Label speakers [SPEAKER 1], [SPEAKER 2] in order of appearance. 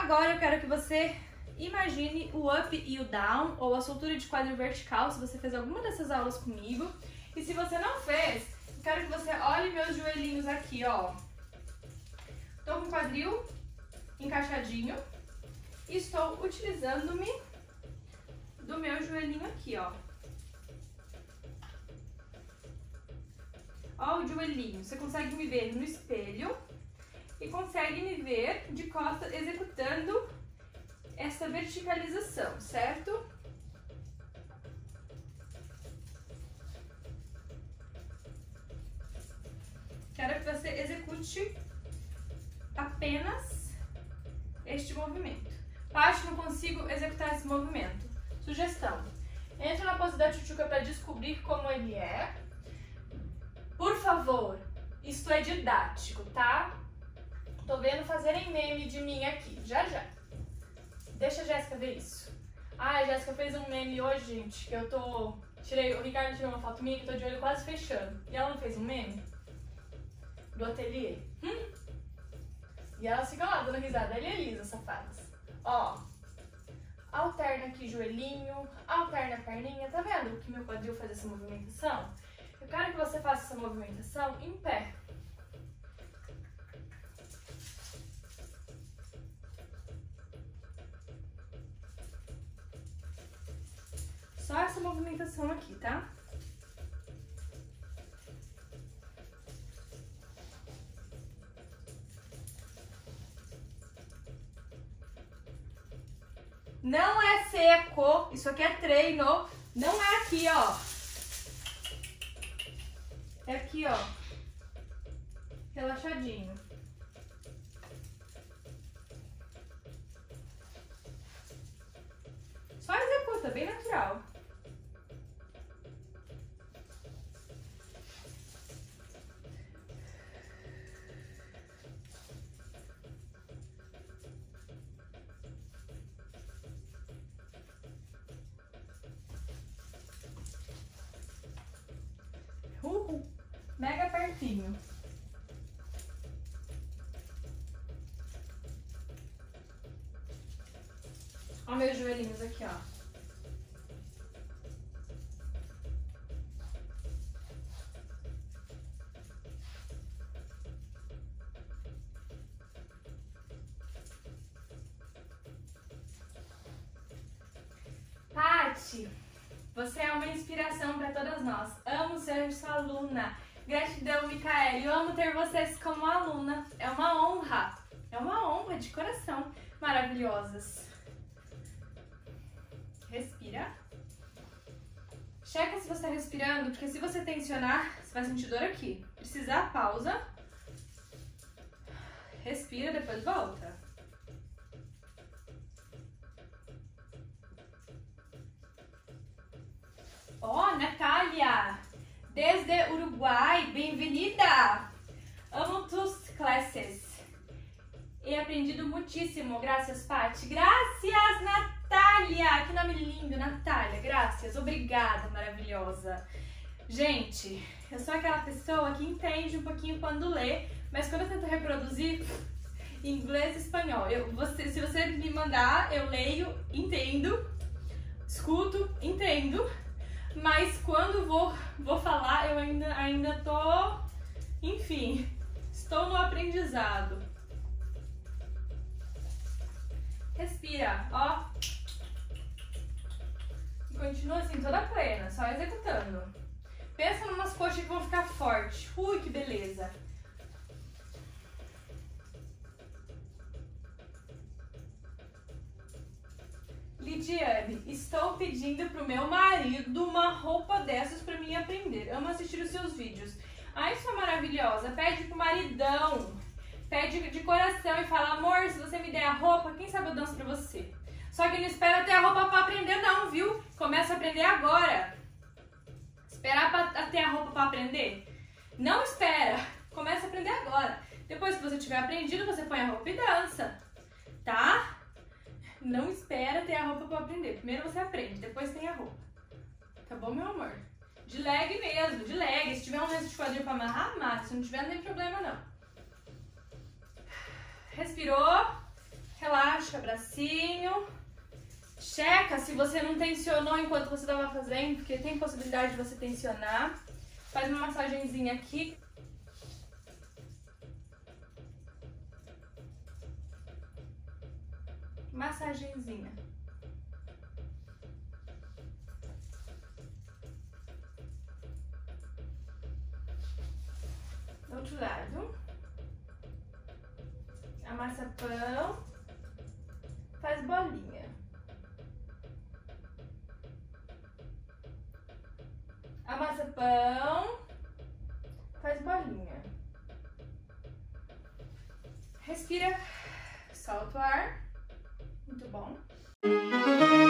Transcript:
[SPEAKER 1] Agora eu quero que você imagine o up e o down, ou a soltura de quadril vertical, se você fez alguma dessas aulas comigo. E se você não fez, quero que você olhe meus joelhinhos aqui, ó. Tô com o quadril encaixadinho e estou utilizando-me do meu joelhinho aqui, ó. Ó o joelhinho, você consegue me ver no espelho e consegue me ver de costas executando essa verticalização, certo? Quero que você execute apenas este movimento. Parte não consigo executar esse movimento. Sugestão. Entre na pose da tchutchuca para descobrir como ele é. Por favor, isto é didático, tá? Tô vendo fazerem meme de mim aqui, já já. Deixa a Jéssica ver isso. Ah, a Jéssica fez um meme hoje, gente, que eu tô... Tirei, o Ricardo tirou uma foto minha que eu tô de olho quase fechando. E ela não fez um meme? Do ateliê. Hum? E elas ficam lá dando risada. Ele e Elisa, safadas. Ó. Alterna aqui joelhinho, alterna a perninha. Tá vendo que meu quadril faz essa movimentação? Eu quero que você faça essa movimentação em pé. Movimentação aqui, tá? Não é seco, isso aqui é treino. Não é aqui, ó. É aqui, ó. Relaxadinho. Só executa, bem natural. Mega pertinho. Ó meus joelhinhos aqui, ó. Pati, você é uma inspiração para todas nós. Amo ser sua aluna. Gratidão, Micaele. Eu amo ter vocês como aluna. É uma honra. É uma honra de coração. Maravilhosas. Respira. Checa se você está respirando, porque se você tensionar, você vai sentir dor aqui. Precisar, pausa. Respira, depois volta. Ó, oh, Natália, desde Uruguai, bem-vinda! Amo tus classes. He aprendido muitíssimo, graças, Pati. Graças, Natália! Que nome lindo, Natália. Graças, obrigada, maravilhosa. Gente, eu sou aquela pessoa que entende um pouquinho quando lê, mas quando eu tento reproduzir inglês e espanhol, eu, você, se você me mandar, eu leio, entendo, escuto, entendo mas quando vou, vou falar, eu ainda, ainda tô, enfim, estou no aprendizado. Respira, ó. E continua assim, toda plena, só executando. Pensa em umas coxas que vão ficar fortes. Ui, que beleza. Lidiane, estou pedindo pro meu marido uma roupa dessas para mim aprender. Amo assistir os seus vídeos. Ai, sua maravilhosa. Pede pro maridão. Pede de coração e fala, amor, se você me der a roupa, quem sabe eu danço pra você. Só que não espera ter a roupa pra aprender não, viu? Começa a aprender agora. Esperar pra ter a roupa pra aprender? Não espera. Começa a aprender agora. Depois que você tiver aprendido, você põe a roupa e dança. Tá? Não espera ter a roupa para aprender. Primeiro você aprende, depois tem a roupa. Tá bom, meu amor? De leg mesmo, de leg. Se tiver um lenço de quadril para amarrar, amarra. Se não tiver, não tem problema não. Respirou, relaxa. bracinho. Checa se você não tensionou enquanto você estava fazendo, porque tem possibilidade de você tensionar. Faz uma massagenzinha aqui. Massagenzinha. Do outro lado. Amassa pão. Faz bolinha. Amassa pão. Faz bolinha. Respira. Solta o ar bom.